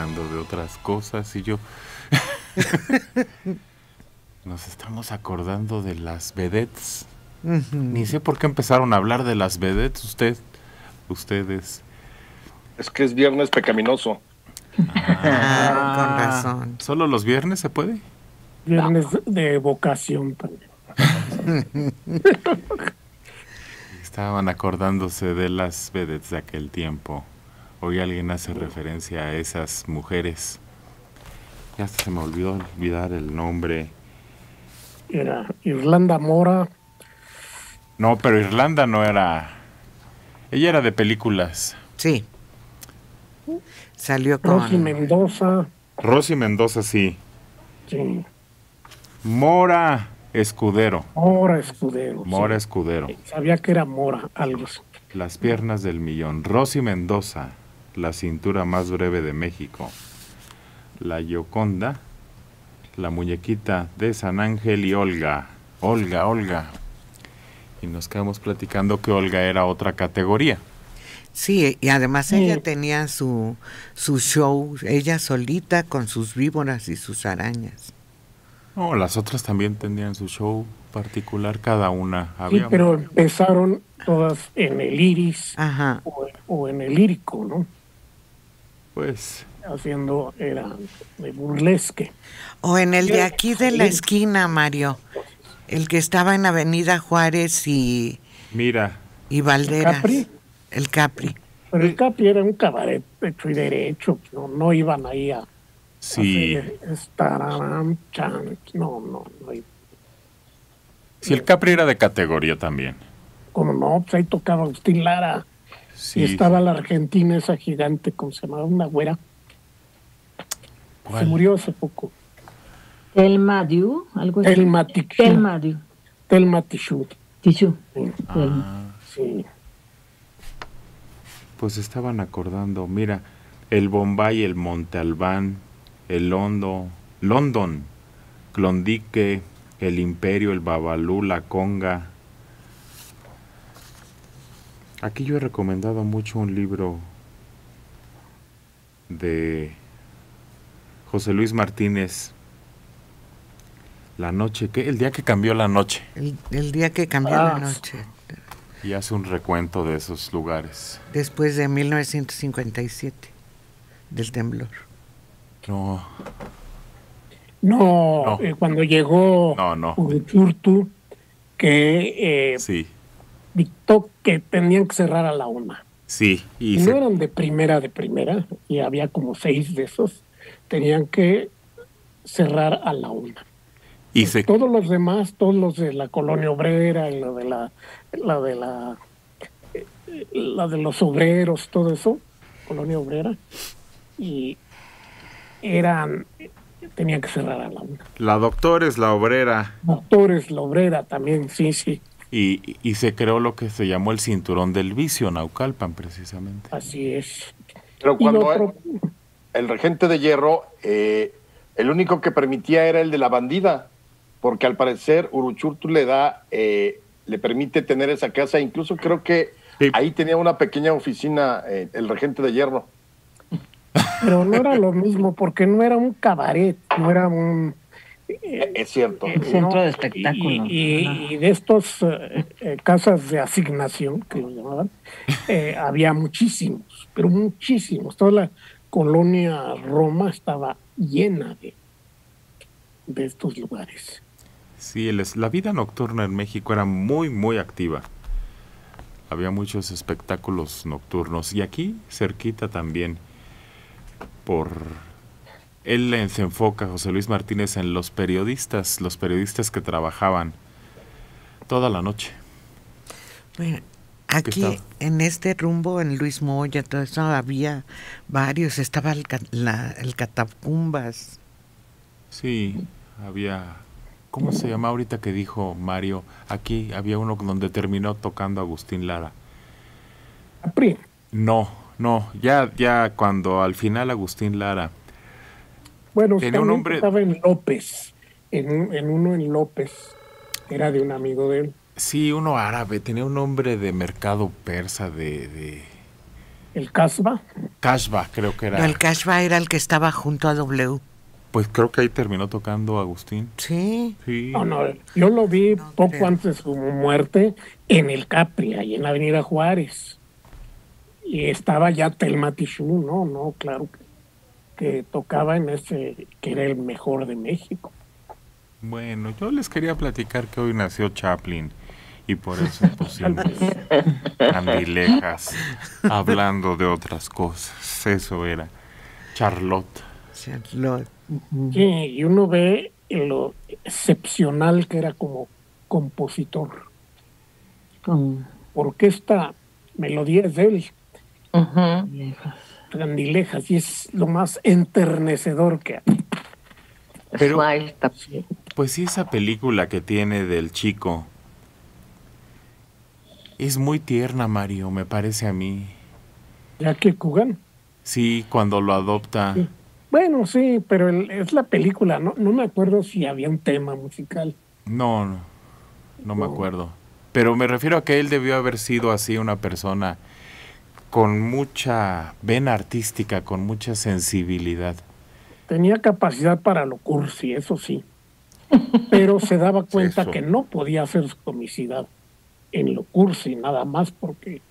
platicando de otras cosas y yo... Nos estamos acordando de las vedettes. Ni sé por qué empezaron a hablar de las vedettes usted, ustedes. Es que es viernes pecaminoso. Ah, con razón. ¿Solo los viernes se puede? Viernes de vocación. Estaban acordándose de las vedettes de aquel tiempo. Hoy alguien hace referencia a esas mujeres. Ya hasta se me olvidó olvidar el nombre. Era Irlanda Mora, No, pero Irlanda no era. Ella era de películas. Sí. Salió Rosy con... Mendoza, Rosy Mendoza, sí. sí, Mora Escudero. Mora Escudero. Mora sí. Escudero. Sabía que era Mora, algo así. Las piernas del millón. Rosy Mendoza. La cintura más breve de México. La Gioconda. La muñequita de San Ángel y Olga. Olga, Olga. Y nos quedamos platicando que Olga era otra categoría. Sí, y además Sí. ella tenía su, su show, ella solita con sus víboras y sus arañas. No, las otras también tenían su show particular, cada una. Sí, Había pero empezaron todas en el iris Ajá. o, o en el lírico, ¿no? Pues, Haciendo, era de burlesque. O en el de aquí de la Sí. esquina, Mario. El que estaba en Avenida Juárez y, mira, y Valderas. Capri. El Capri. Pero el Capi era un cabaret hecho y derecho, no, no iban ahí a sí. estarán, chan, no, no, no. Si el Capri era de categoría también. Como no, pues ahí tocaba Agustín Lara Sí. y estaba la argentina esa gigante, como se llamaba, una güera, ¿Cuál? se murió hace poco, Telma Diu, algo así. Telma Tichú, Telma Diu. Telma Tichú, Tichú. sí, Ah, sí. pues estaban acordando, mira, el Bombay, el Monte Albán, el Londo, London, Clondique, el Imperio, el Babalú, la Conga. Aquí yo he recomendado mucho un libro de José Luis Martínez. La noche que el día que cambió la noche El, el día que cambió Ah. la noche. y hace un recuento de esos lugares. Después de 1957. Del temblor. No, No, No. eh, cuando llegó No, no. Uruchurtu, que eh, sí, dictó que tenían que cerrar a la una. sí, y Y se- no eran de primera, de primera, y había como seis de esos, tenían que cerrar a la una. y se Todos los demás, todos los de la colonia obrera y la de la, la de la, eh, la de los obreros, todo eso, colonia obrera, y eran, tenían que cerrar a la una. La doctora es la obrera Doctores, la obrera también, sí, sí, y, y se creó lo que se llamó el cinturón del vicio, Naucalpan, precisamente. así es. Pero cuando el, regente de hierro, eh, el único que permitía era el de la bandida, porque al parecer Uruchurtu le da, eh, le permite tener esa casa, incluso creo que Sí. ahí tenía una pequeña oficina eh, el regente de hierro. pero no era lo mismo, porque no era un cabaret, no era un... Es cierto. Eh, centro ¿no? de espectáculo. Y, Ajá. y- y de estos eh, casas de asignación, que lo llamaban, eh, había muchísimos, pero muchísimos. Toda la colonia Roma estaba llena de, de estos lugares. Sí, el la vida nocturna en México era muy, muy activa. Había muchos espectáculos nocturnos y aquí cerquita también por él se enfoca José Luis Martínez en los periodistas, los periodistas que trabajaban toda la noche. Bueno, aquí en este rumbo, en Luis Moya, todo eso, había varios. Estaba el, ca- la- el Catacumbas. Sí, había ¿Cómo se llama ahorita que dijo Mario? Aquí había uno donde terminó tocando Agustín Lara. Capri. No, no, ya, ya cuando al final Agustín Lara. Bueno, Tenía un también nombre- estaba en López, en, un- en uno en López, era de un amigo de él. Sí, uno árabe, tenía un nombre de mercado persa, de, de, el Casbah. Casbah, creo que era. No, el Casbah era el que estaba junto a W. Pues creo que ahí terminó tocando Agustín. Sí. Sí. No, no, yo lo vi No poco creo. antes de su muerte en el Capri, ahí en la Avenida Juárez. Y estaba ya Telma Tijoux, no, no, claro que, que tocaba en ese, que era el mejor de México. Bueno, yo les quería platicar que hoy nació Chaplin y por eso pusimos candilejas hablando de otras cosas. Eso era. Charlotte. Charlotte. Sí, y uno ve lo excepcional que era como compositor, Con porque esta melodía es de él, viejas. Candilejas, y es lo más enternecedor que hay. Pero-. Pues sí, esa película que tiene del chico es muy tierna, Mario, me parece a mí. Ya que Coogan. Sí, cuando lo adopta. Sí. Bueno, sí, pero el- es la película, no, no me acuerdo si había un tema musical. No, no, no me acuerdo. Pero me refiero a que él debió haber sido así una persona con mucha vena artística, con mucha sensibilidad. Tenía capacidad para lo cursi, eso sí. Pero se daba cuenta Eso. que no podía hacer su comicidad en lo cursi, nada más porque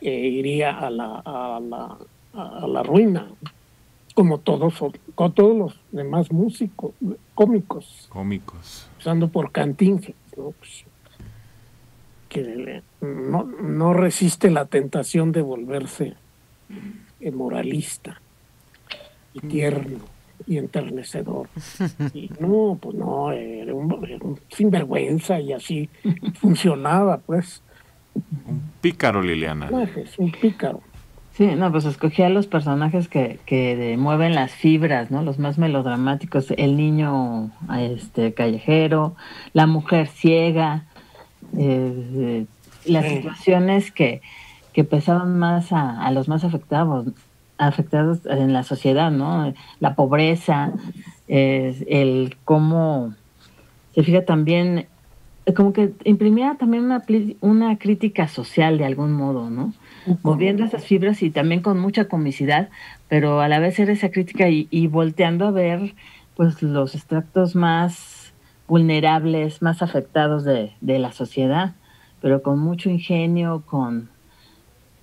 eh, iría a la, a, la, a la ruina, como todos, con todos los demás músicos, cómicos, Cómicos. usando por Cantinflas, ¿no? Pues, que no, no resiste la tentación de volverse moralista y tierno y enternecedor. Y no, pues no, era un, era un sinvergüenza y así funcionaba, pues. Un pícaro, Liliana. Es un pícaro. Sí, no, pues escogía los personajes que, que de- mueven las fibras, ¿no? Los más melodramáticos, el niño este callejero, la mujer ciega, eh, las situaciones que, que pesaban más a, a los más afectados, afectados en la sociedad, ¿no? La pobreza, eh, el cómo se fija también, como que imprimía también una, una crítica social de algún modo, ¿no? moviendo esas fibras y también con mucha comicidad, pero a la vez era esa crítica y, y volteando a ver pues los extractos más vulnerables, más afectados de, de la sociedad, pero con mucho ingenio, con,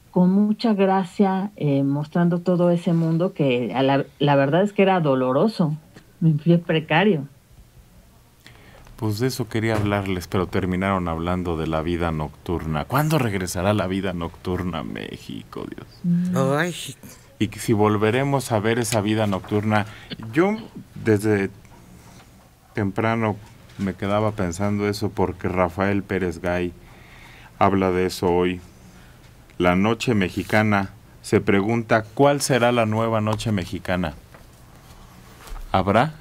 con mucha gracia, eh, mostrando todo ese mundo que a la, la verdad es que era doloroso, bien precario. Pues de eso quería hablarles, pero terminaron hablando de la vida nocturna. ¿Cuándo regresará la vida nocturna a México, Dios? Ay, Y si volveremos a ver esa vida nocturna, yo desde temprano me quedaba pensando eso porque Rafael Pérez Gay habla de eso hoy. La noche mexicana se pregunta cuál será la nueva noche mexicana. ¿Habrá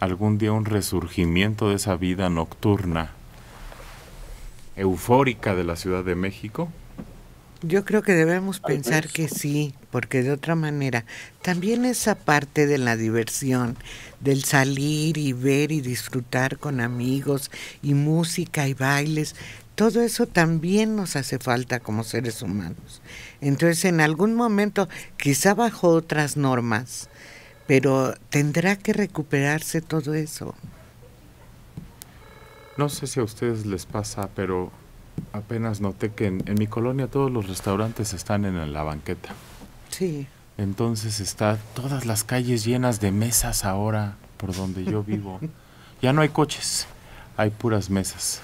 algún día un resurgimiento de esa vida nocturna eufórica de la Ciudad de México? Yo creo que debemos pensar que sí, porque de otra manera, también esa parte de la diversión, del salir y ver y disfrutar con amigos y música y bailes, todo eso también nos hace falta como seres humanos. Entonces, en algún momento, quizá bajo otras normas, pero tendrá que recuperarse todo eso. No sé si a ustedes les pasa, pero apenas noté que en, en mi colonia todos los restaurantes están en la banqueta. Sí. Entonces está todas las calles llenas de mesas ahora por donde yo vivo. Ya no hay coches, hay puras mesas.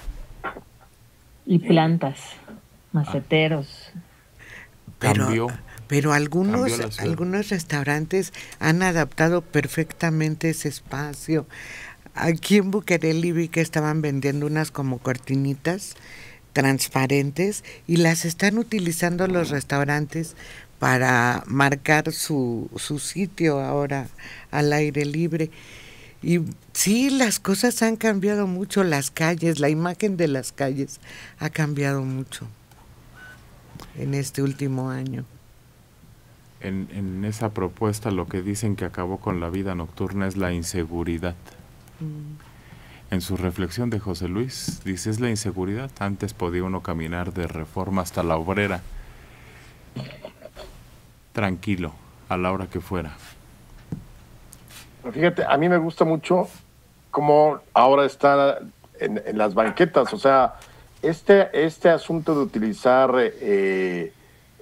Y plantas, maceteros. Pero, Cambió. pero algunos, algunos restaurantes han adaptado perfectamente ese espacio. Aquí en Bucareli vi que estaban vendiendo unas como cortinitas transparentes y las están utilizando los restaurantes para marcar su, su sitio ahora al aire libre. Y sí, las cosas han cambiado mucho, las calles, la imagen de las calles ha cambiado mucho en este último año. En, en esa propuesta lo que dicen que acabó con la vida nocturna es la inseguridad. En su reflexión de José Luis, dice es la inseguridad. Antes podía uno caminar de reforma hasta la obrera tranquilo a la hora que fuera. Fíjate, a mí me gusta mucho cómo ahora está en, las banquetas, o sea, este, este asunto de utilizar eh,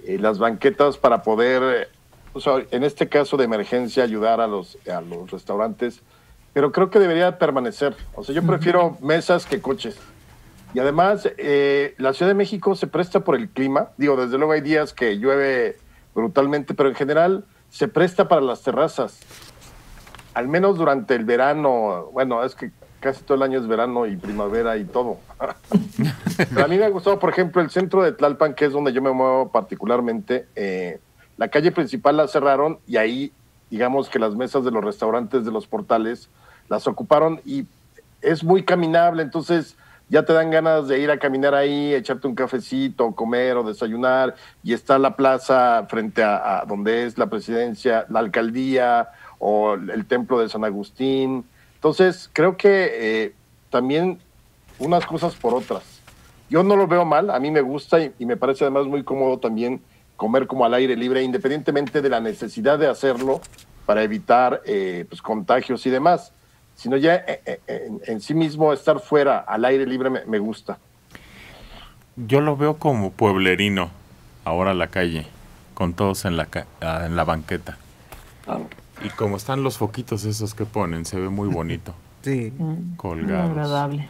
eh, las banquetas para poder, o sea, en este caso de emergencia, ayudar a los, a los restaurantes, pero creo que debería permanecer. O sea, yo prefiero mesas que coches. Y además, eh, la Ciudad de México se presta por el clima. Digo, desde luego hay días que llueve brutalmente, pero en general se presta para las terrazas. Al menos durante el verano, bueno, es que casi todo el año es verano y primavera y todo. a mí me ha gustado, por ejemplo, el centro de Tlalpan, que es donde yo me muevo particularmente. Eh, la calle principal la cerraron y ahí, digamos que las mesas de los restaurantes de los portales las ocuparon y es muy caminable, entonces ya te dan ganas de ir a caminar ahí, echarte un cafecito, comer o desayunar, y está la plaza frente a, donde es la presidencia, la alcaldía o el templo de San Agustín. Entonces, creo que eh, también unas cosas por otras. Yo no lo veo mal, a mí me gusta y, me parece además muy cómodo también comer como al aire libre, independientemente de la necesidad de hacerlo para evitar eh, pues, contagios y demás sino ya eh, eh, en, sí mismo estar fuera, al aire libre, me, gusta. Yo lo veo como pueblerino, ahora la calle, con todos en la, ah, en la banqueta. Y como están los foquitos esos que ponen, se ve muy bonito. sí. Colgados. agradable.